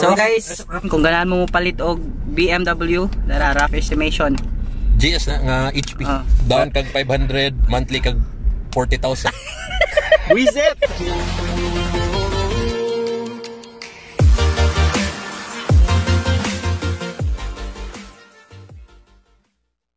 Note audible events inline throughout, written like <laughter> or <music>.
So guys, kung ganahan mo palit og BMW, dara rough estimation. GS na nga HP. Ah. Down kag 500, monthly kag 40,000. Reset! <laughs>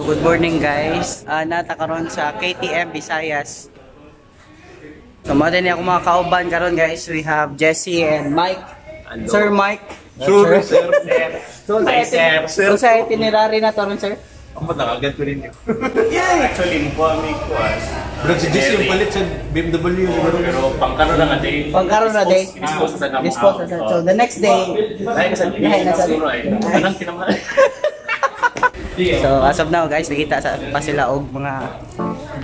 Good morning guys. Uh, nata karon sa KTM Visayas. So mo din ako mga kauban karon guys. We have Jesse and Mike. Sir Mike. Sure, sir. So sa sir. so, sa itinerary na to ron sir. Ako nakagad ko rin yun. Actually, mo kami ko as. Bro, si Jesse yung palit sa BMW siguro. Pero pangkano lang natin. Pagkaroon na day. Dispose sa naman. Dispose na sa- So the next day, Dahil sa Dahil na sa- siguro ay. Anong kinamahan? <laughs> so as of now guys, nakita sa pa sila og mga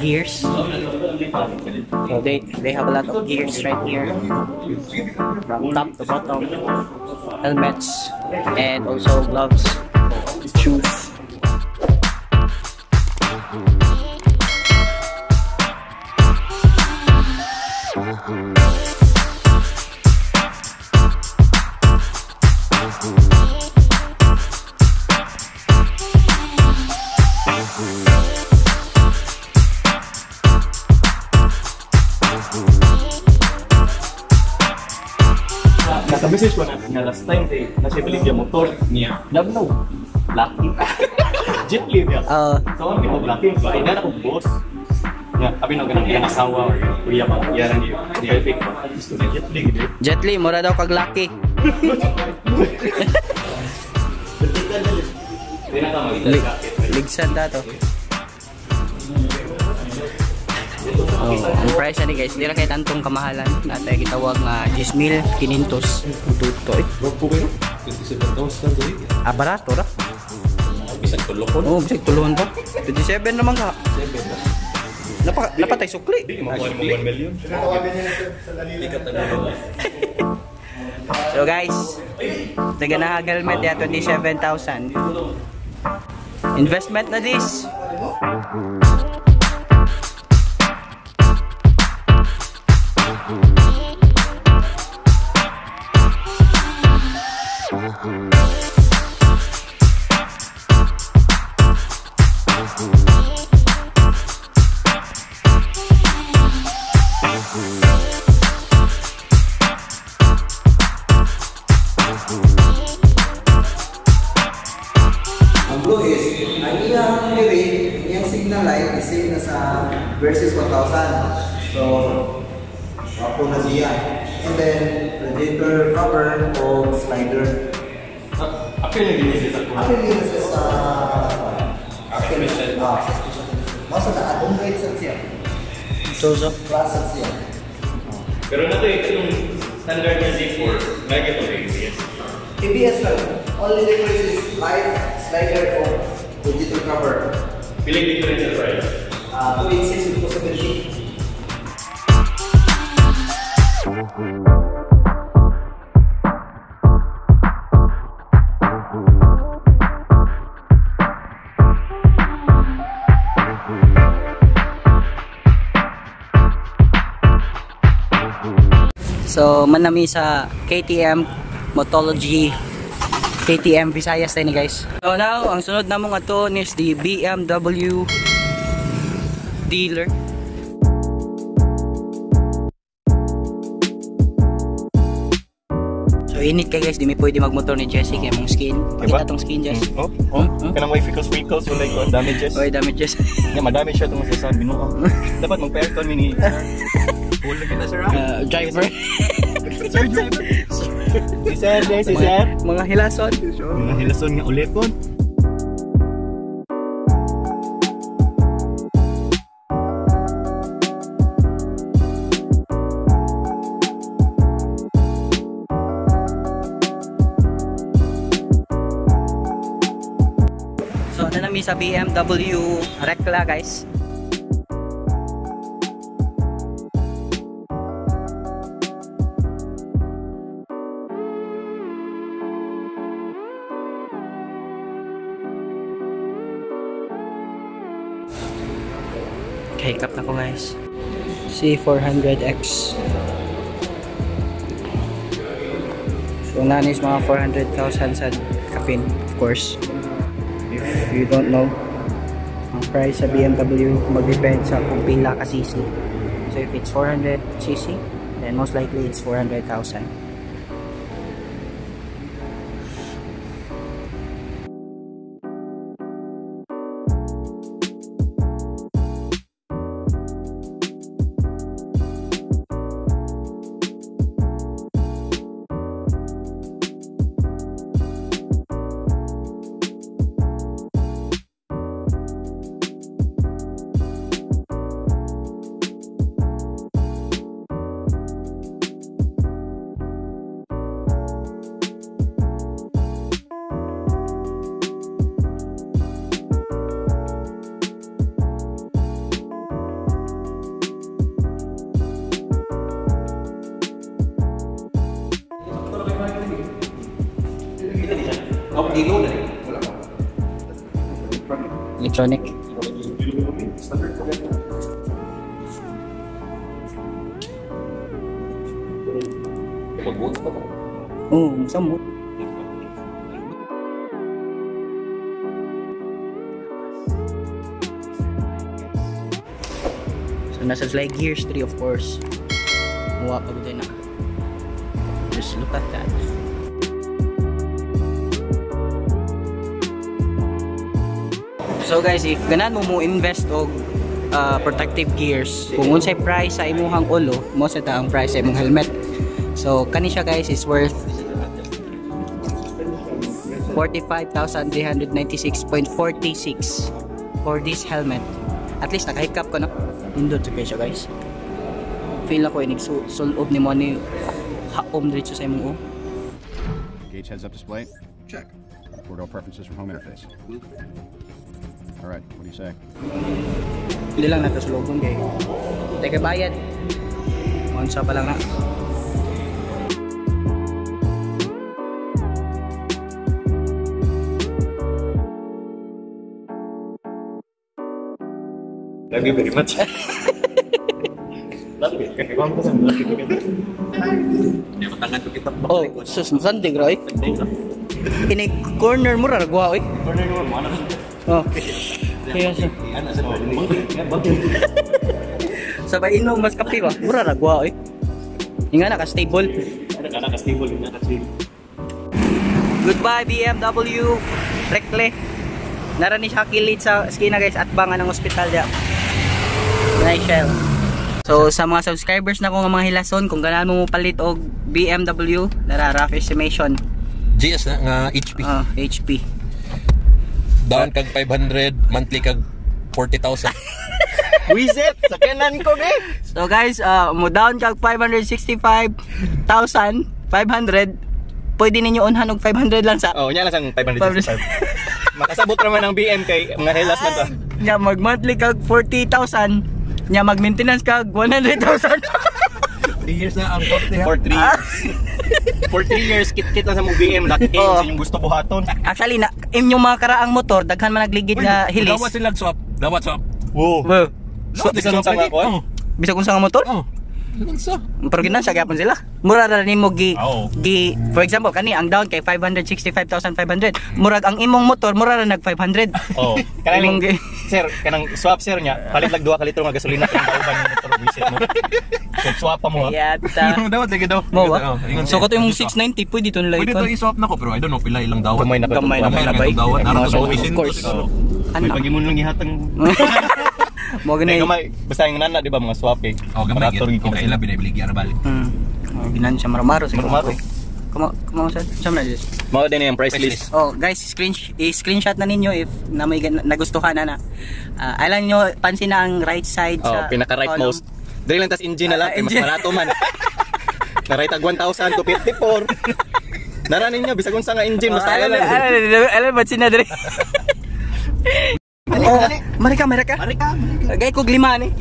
gears. So they they have a lot of gears right here. From top to bottom. Helmets and also gloves, shoes. Nakabisis ko na nga last time eh, na siya balik yung motor niya. Nabno. Lucky. Jet live yan. Uh, So, ang pinag lucky, kaya na akong boss. Nga, sabi nang ganang iyang asawa kuya pa, iyaran niyo. Di perfect pa. Gusto na jet lig, di. Jet Li, mura daw kag lucky. Di na ka Oh, ang price ni guys, di ra kay tantong kamahalan. Natay gitawag nga 10,500 tuto. eh. Bro, po kayo? 27,000 dali. Ah, barato ra. Bisag tulo ko. Oo, oh, bisag tuluhan pa. 27 naman ka. Napa, napatay sukli. Actually, 1 million. <laughs> So guys, taga na helmet ya 27,000. Investment na this. Versus 1000. So, wapo na siya. And then, radiator cover o slider. Actually, hindi siya sa kuha. Actually, this is sa... Suspension. Ah, suspension. Masa na, adong grade sa siya. So so. Class sa siya. Pero na to, yung standard na Z4. Lagi ito yes. ABS lang. Only difference is light, slider o digital cover. Piling difference sa price. 286 with possibility. So manami sa KTM Motology KTM Visayas tayo ni guys. So now, ang sunod namong ato is the BMW dealer. So init kay guys, di mi pwede magmotor ni Jesse kay mong skin. Diba? Pakita tong skin Jess. Oh, Oh, oh. Kanang may freckles freckles yung like oh, damages. Oy, damages. <laughs> Yeah, madami siya itong masasabi mo. Oh. <laughs> Dapat magpa-aircon mini. <laughs> Full na kita sir. ah. Uh, driver. Sir driver. Si sir, si sir. mga hilason. Mga hilason nga ulit po. So ano nami sa BMW Recla guys. Hiccup na ko guys. C400X. So So nani is mga 400,000 sa kapin, of course. If you don't know, ang price sa BMW mag-depend sa kung pila ka cc. So if it's 400 cc, then most likely it's 400,000. Electronic. Oo, oh, samot. So nasa slide gears 3 of course. Muwa pa din na. Just look at that. So guys, if ganan mo mo invest og uh, protective gears, kung unsay price sa imuhang ulo, mo sa ta ang price sa imong helmet. So kani siya guys is worth 45,396.46 for this helmet. At least nakahikap ko no. Indot sa siya guys. Feel na ko inig sulob ni mo ni haom diretso sa imong o. Gauge heads up display? Check. Four door preferences from home interface. All right, what do you say? Hindi lang nato sulobon kay. Teka bayad. Monsa pa lang na. Love you very much. Love you. Kaya ko sa love you very much. Hindi ko tangan ko kita. Oh, sus, sandig Roy. Ini corner mo ra gwa oy. Corner mo mo ano? Oh. Kaya sa sabay inom mas kape ba? Mura ra gwa oy. Inga na ka stable. Ano ka naka-stable yun naka-stable. Goodbye BMW. Rekle. Nara ni siya kilit sa skina guys at bangan ng ospital dia. Nice shell. So sa mga subscribers na ko nga mga hilason kung ganahan mo mo palit og BMW, nara rough estimation. GS na nga HP. Ah, HP. Down kag 500, monthly kag 40,000. Wizet! Sa kanan ko eh! So guys, uh, mo down kag 565,500. Pwede ninyo unhan og 500 lang sa Oh, nya lang sang 565. Makasabot naman ng BM kay mga helas man to. <laughs> nya mag monthly kag 40,000 nya mag maintenance kag 100,000 3 years na ang korte ha. For 3 years. For 3 years, kit-kit lang sa mong BM. Lock in Oo. sa inyong gusto buhaton. actually na inyong mga karaang motor daghan man nagligid nga hilis Dawat sila swap. Dawat swap. Wow. Wow. So, isa nung sang ako. Oh. bisa kung sa nga motor Oh. Ano sa? pero ginan sa gyapon sila mura ra nimo gi, Oo. gi for example kani ang down kay 565,500 murag ang imong motor mura ra nag 500 Oh. <laughs> Kanang Imong gi- sir, kanang swap sir niya. Palit lang duha ka litro nga gasolina kung kauban yung motor visit mo. So, swap pa mo. yata <laughs> Dawat sige daw. mo Oh, ba so kato Swap. 690 pwede to nila Pwede to i-swap na ko pero I don't know pila ilang dawat. Gamay na. Gamay na Gamay na Labay. itong dawat. Naroon Of sa course. May ano pagimon lang gihatang. <laughs> mo gani gamay. Basta yung nana, di ba, mga swap eh. Oh, gamay Kung kinasila. kailan binibili gyud balik. hmm oh, ginan siya maramaro sa Marumaro. Kuma kuma sa sa na just Mao din yung price list. Oh, guys, screen i-screenshot na ninyo if na may nagustuhan na na. Ah, alam niyo pansin na ang right side Oh, sa pinaka right column. most. Dili lang tas engine na lang, kay mas barato man. Na right tag 1,000 to 54. Naranin niya bisag unsa nga engine mas Oh, alam, lang. alam, alam, ba't sinadre? <laughs> Oh, marika, marika. Marika, Gay ko lima ni.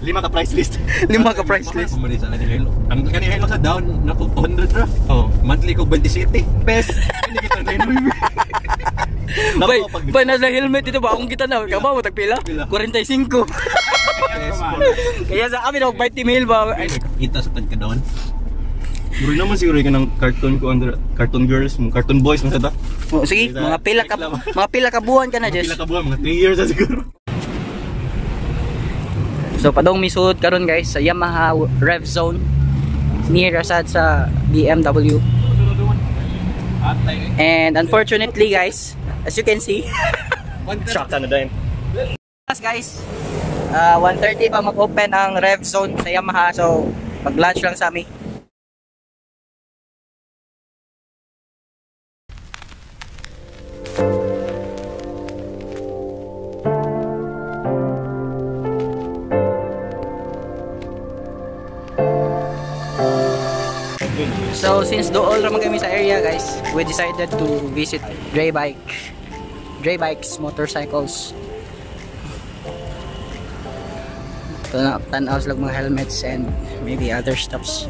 Lima ka price list. <laughs> Lima ka price list. Kumari sa kanila hello. Ang kanila hello sa down na ko 200 ra. Oh. Monthly ko 27. Pes. Hindi kita rin. Bay, bay nasa helmet dito ba akong kita na. Kaba mo tagpila? 45. <laughs> Kaya sa amin 20 mil ba? Kita sa tagka doon. Bro naman siguro ka ng cartoon ko under cartoon girls mo, cartoon boys mo ta. Oh, sige, mga pila ka mga pila ka buwan ka na, Jess. Pila ka buwan, mga 3 years na siguro. So padong misud karon guys sa Yamaha Rev Zone near sad sa BMW. And unfortunately guys, as you can see, Shock na din. guys, uh, 1.30 pa mag-open ang Rev Zone sa Yamaha. So mag-lunch lang sa amin. Since dool raman kami sa area guys, we decided to visit Dre Bike. Dre Bikes motorcycles. Tan tanaw sila mga helmets and maybe other stuffs.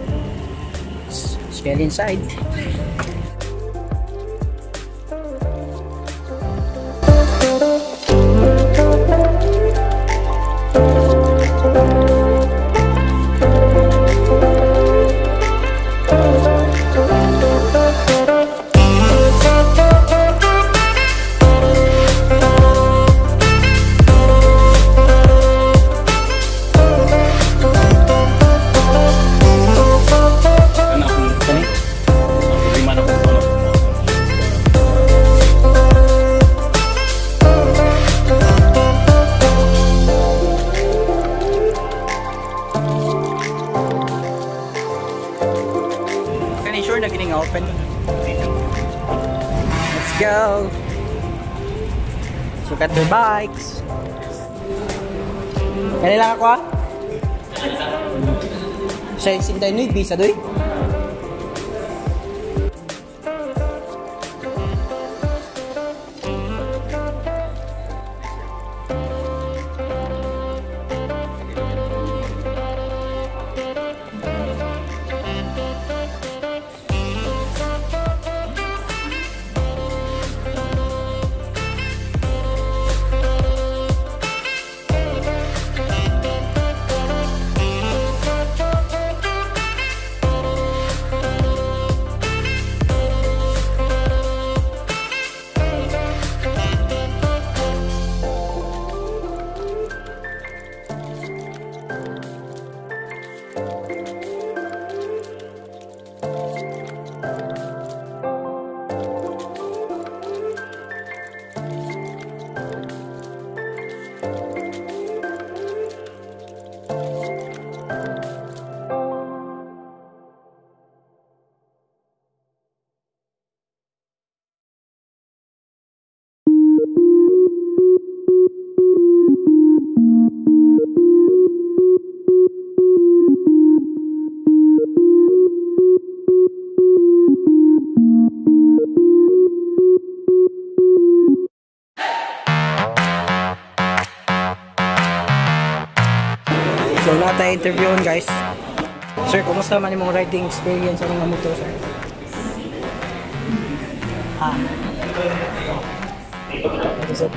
Let's get inside. Bikes! Kaya lang ako ah? Sa sintay nyo, visa doy? Interviewon guys. Sir, kumusta man yung riding experience sa mga motor sir? Ah. Okay, sir.